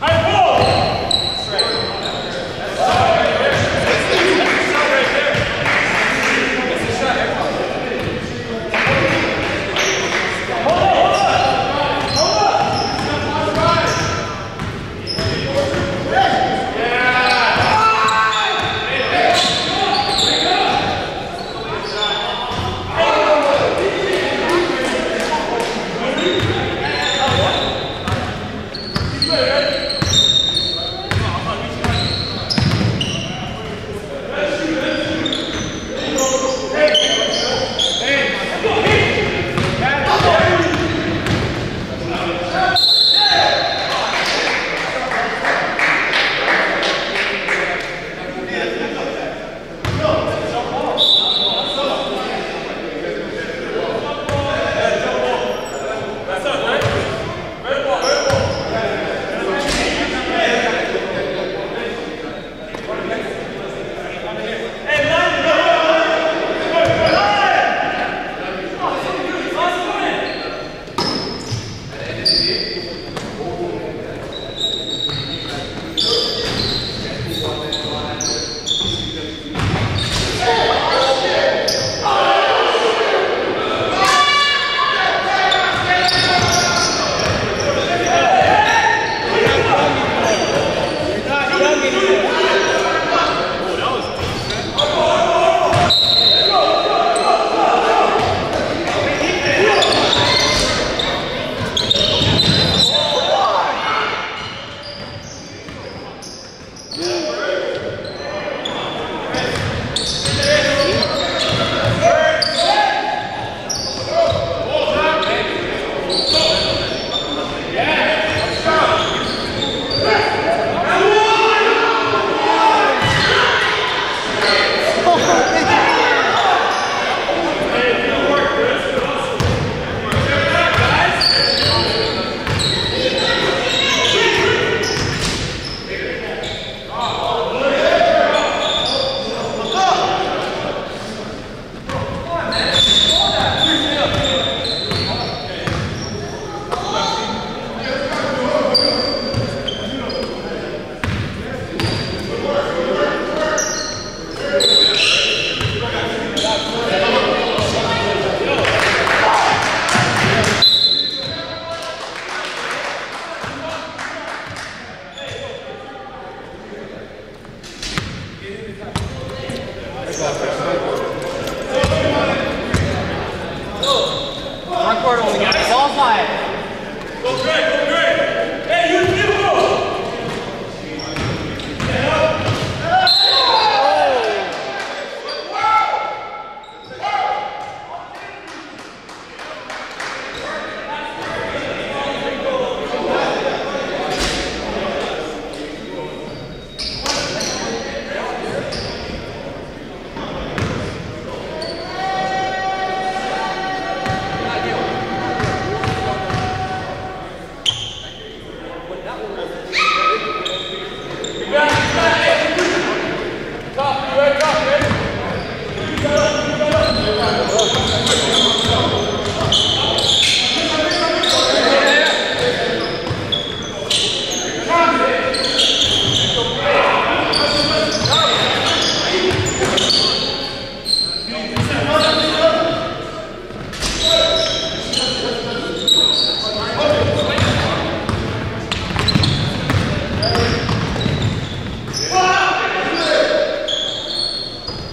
哎，不。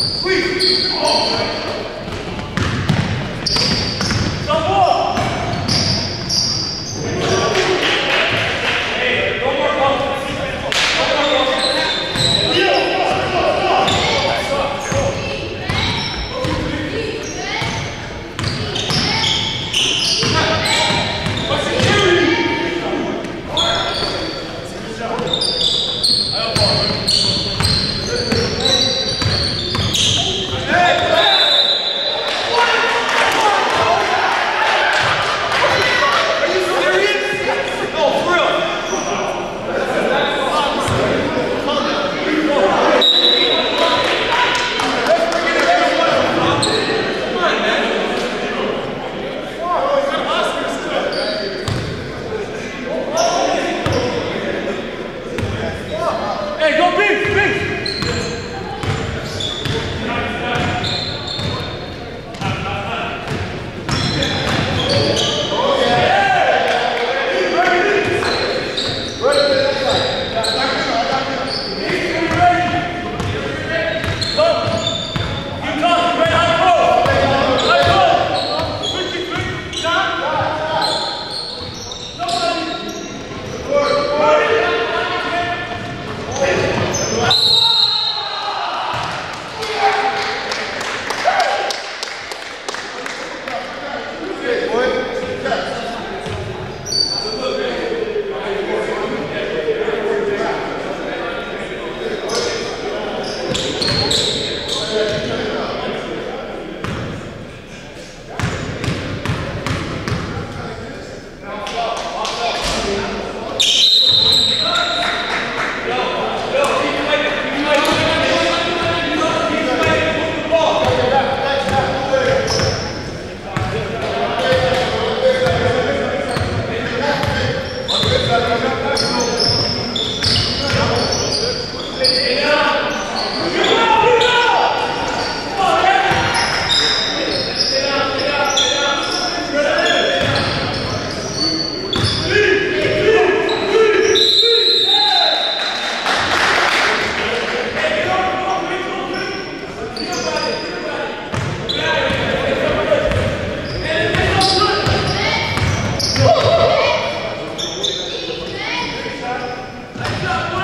Please, Let's go.